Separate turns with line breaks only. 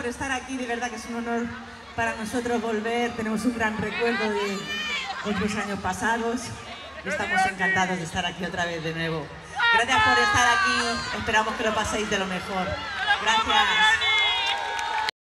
por
estar aquí, de verdad que es un honor para nosotros volver. Tenemos un gran recuerdo de otros años pasados. Estamos encantados de estar aquí otra vez de nuevo. Gracias por estar aquí. Esperamos que lo paséis de lo mejor. Gracias.